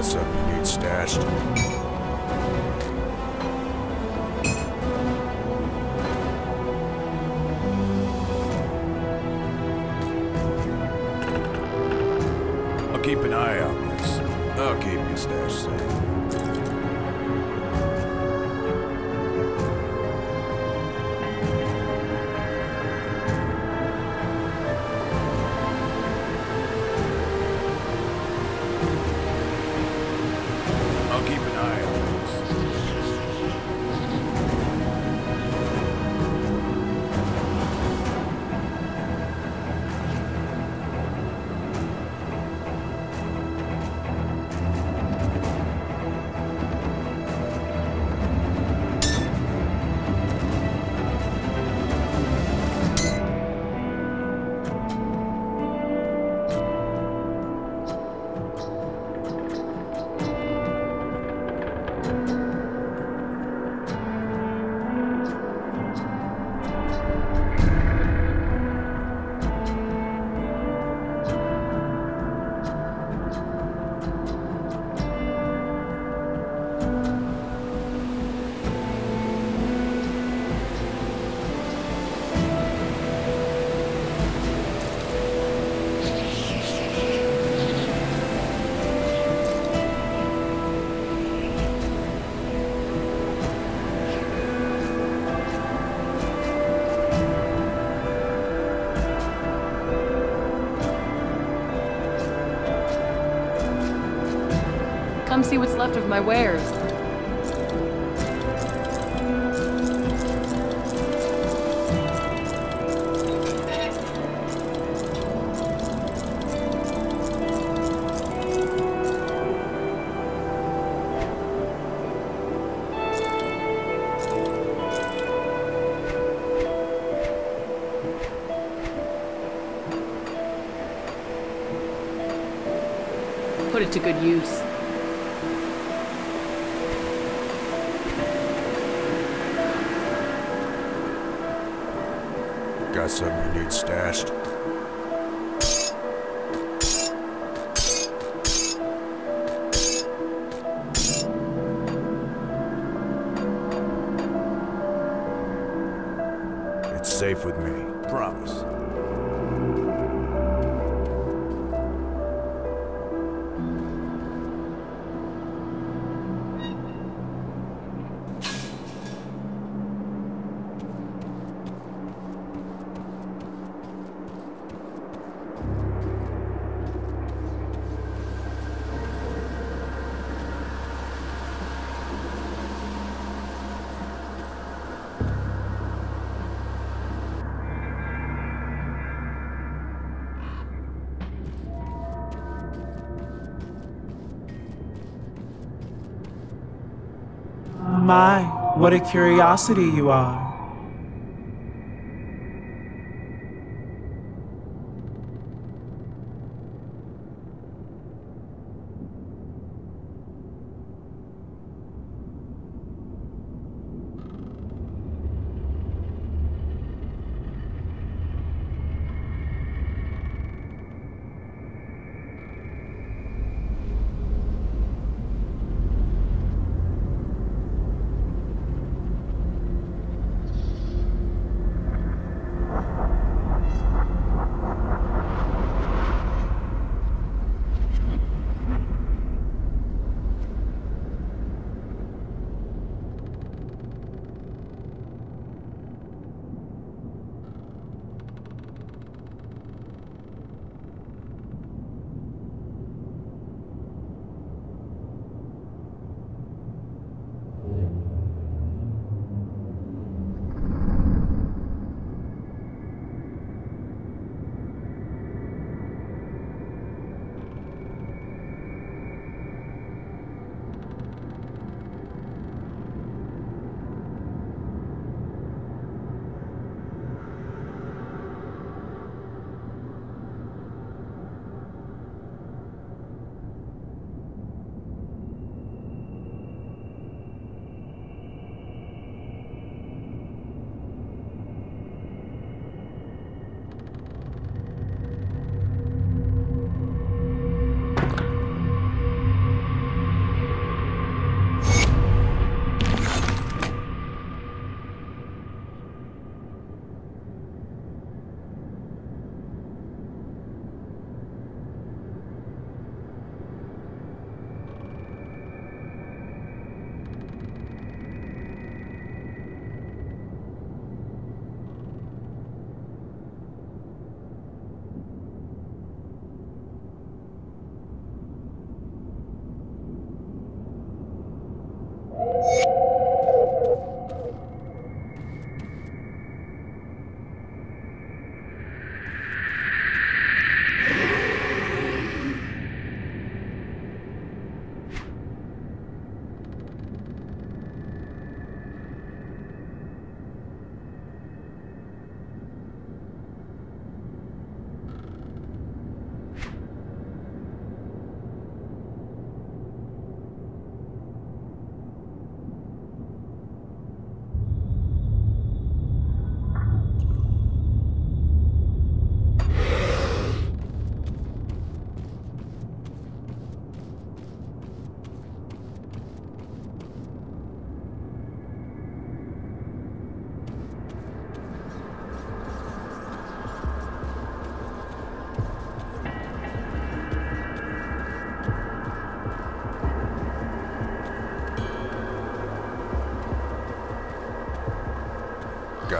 Got something you need stashed? Come see what's left of my wares. Put it to good use. You need stashed? My, what a curiosity you are.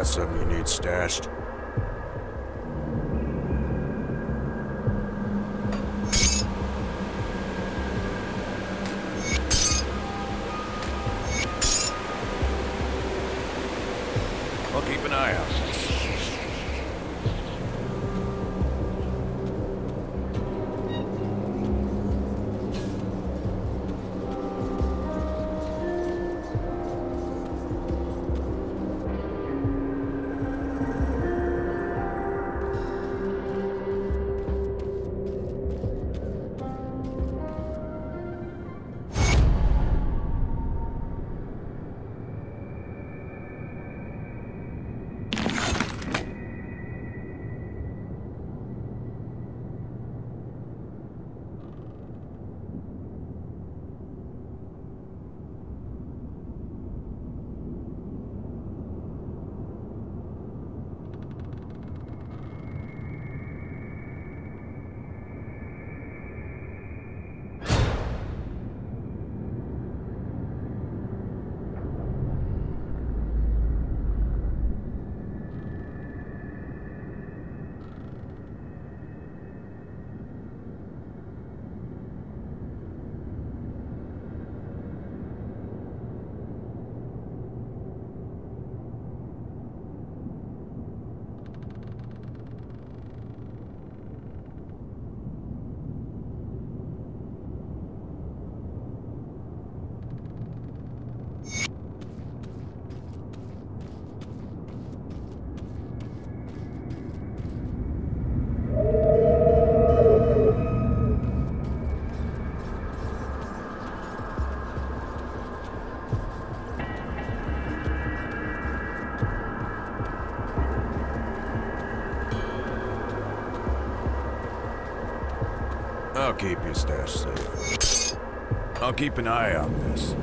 Got something you need stashed? I'll keep an eye on this.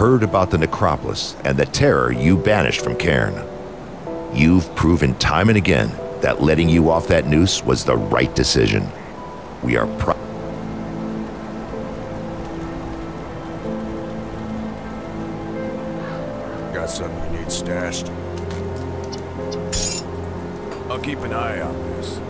Heard about the necropolis and the terror you banished from Cairn. You've proven time and again that letting you off that noose was the right decision. We are proud. Got something you need stashed? I'll keep an eye on this.